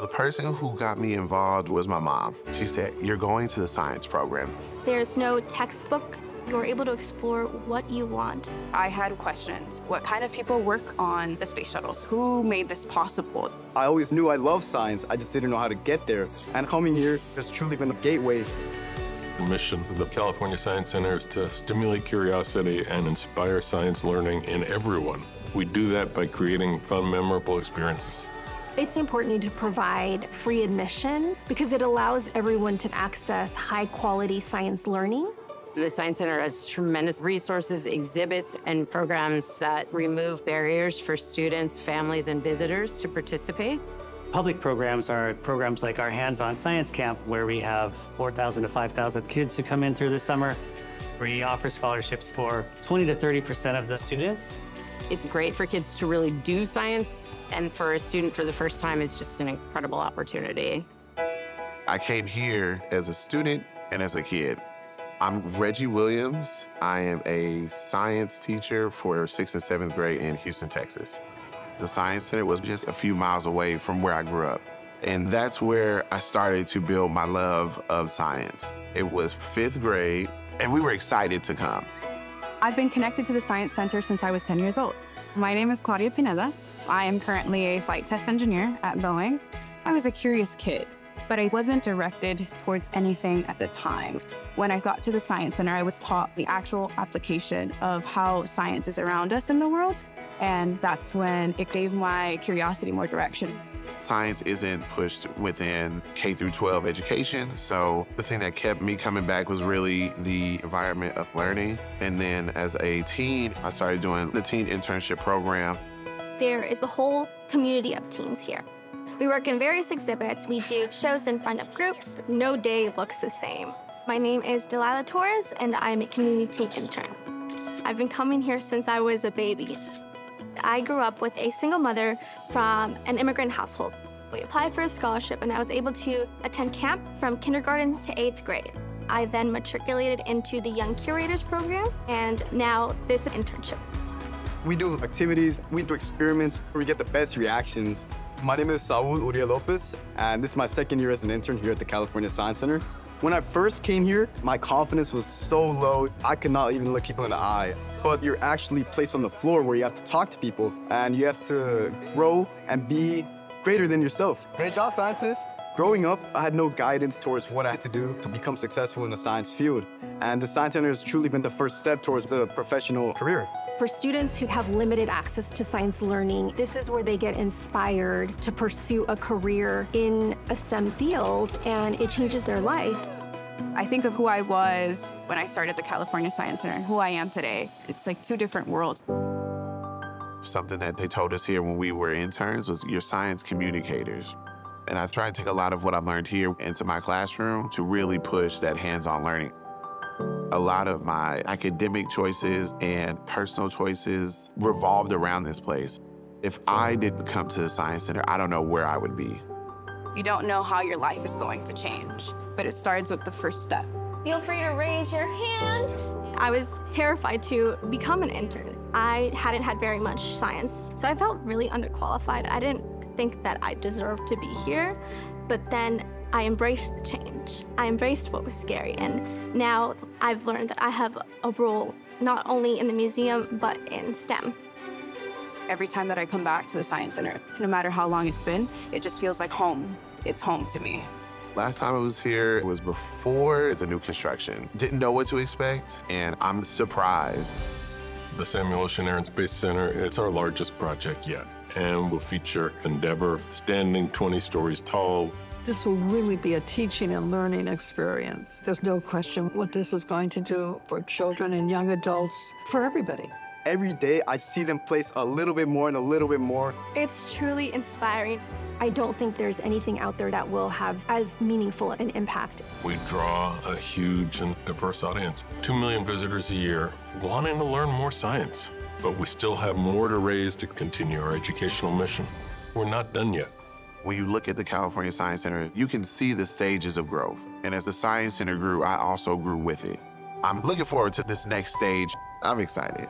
The person who got me involved was my mom. She said, You're going to the science program. There's no textbook. You're able to explore what you want. I had questions. What kind of people work on the space shuttles? Who made this possible? I always knew I loved science, I just didn't know how to get there. And coming here has truly been a gateway. The mission of the California Science Center is to stimulate curiosity and inspire science learning in everyone. We do that by creating fun, memorable experiences. It's important to provide free admission because it allows everyone to access high quality science learning. The Science Center has tremendous resources, exhibits, and programs that remove barriers for students, families, and visitors to participate. Public programs are programs like our Hands-On Science Camp, where we have 4,000 to 5,000 kids who come in through the summer. We offer scholarships for 20 to 30% of the students. It's great for kids to really do science, and for a student for the first time, it's just an incredible opportunity. I came here as a student and as a kid. I'm Reggie Williams. I am a science teacher for sixth and seventh grade in Houston, Texas. The Science Center was just a few miles away from where I grew up. And that's where I started to build my love of science. It was fifth grade, and we were excited to come. I've been connected to the Science Center since I was 10 years old. My name is Claudia Pineda. I am currently a flight test engineer at Boeing. I was a curious kid but I wasn't directed towards anything at the time. When I got to the Science Center, I was taught the actual application of how science is around us in the world, and that's when it gave my curiosity more direction. Science isn't pushed within K through 12 education, so the thing that kept me coming back was really the environment of learning. And then as a teen, I started doing the teen internship program. There is a whole community of teens here. We work in various exhibits. We do shows in front of groups. No day looks the same. My name is Delilah Torres, and I'm a community intern. I've been coming here since I was a baby. I grew up with a single mother from an immigrant household. We applied for a scholarship, and I was able to attend camp from kindergarten to eighth grade. I then matriculated into the Young Curators program, and now this internship. We do activities, we do experiments, we get the best reactions. My name is Saul Uriel Lopez, and this is my second year as an intern here at the California Science Center. When I first came here, my confidence was so low, I could not even look people in the eye. But you're actually placed on the floor where you have to talk to people, and you have to grow and be greater than yourself. Great job, scientists. Growing up, I had no guidance towards what I had to do to become successful in the science field. And the Science Center has truly been the first step towards a professional career. For students who have limited access to science learning, this is where they get inspired to pursue a career in a STEM field, and it changes their life. I think of who I was when I started the California Science Center and who I am today. It's like two different worlds. Something that they told us here when we were interns was you're science communicators. And I try to take a lot of what I've learned here into my classroom to really push that hands-on learning. A lot of my academic choices and personal choices revolved around this place. If I didn't come to the Science Center, I don't know where I would be. You don't know how your life is going to change, but it starts with the first step. Feel free to raise your hand. I was terrified to become an intern. I hadn't had very much science, so I felt really underqualified. I didn't think that I deserved to be here, but then I embraced the change. I embraced what was scary, and now I've learned that I have a role not only in the museum, but in STEM. Every time that I come back to the Science Center, no matter how long it's been, it just feels like home. It's home to me. Last time I was here was before the new construction. Didn't know what to expect, and I'm surprised. The Samuel Oschin Air and Space Center, it's our largest project yet, and will feature Endeavour standing 20 stories tall this will really be a teaching and learning experience. There's no question what this is going to do for children and young adults, for everybody. Every day, I see them place a little bit more and a little bit more. It's truly inspiring. I don't think there's anything out there that will have as meaningful an impact. We draw a huge and diverse audience. Two million visitors a year wanting to learn more science. But we still have more to raise to continue our educational mission. We're not done yet. When you look at the California Science Center, you can see the stages of growth. And as the Science Center grew, I also grew with it. I'm looking forward to this next stage. I'm excited.